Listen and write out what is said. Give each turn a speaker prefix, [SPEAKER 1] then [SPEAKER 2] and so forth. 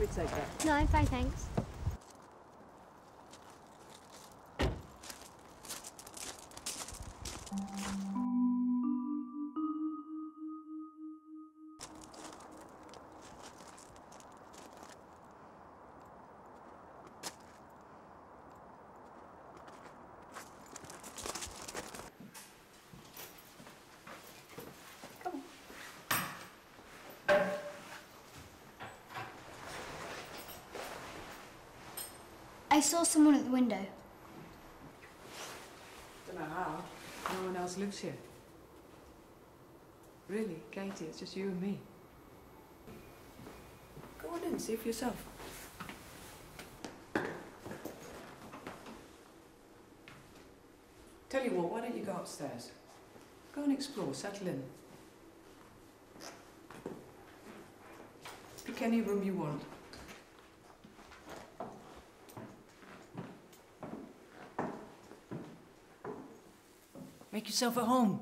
[SPEAKER 1] take that.
[SPEAKER 2] No, I'm fine, thanks. I saw someone at the window.
[SPEAKER 1] Don't know how. No one else lives here. Really, Katie, it's just you and me. Go on in, see for yourself. Tell you what, why don't you go upstairs? Go and explore, settle in. Pick any room you want. Make yourself at home.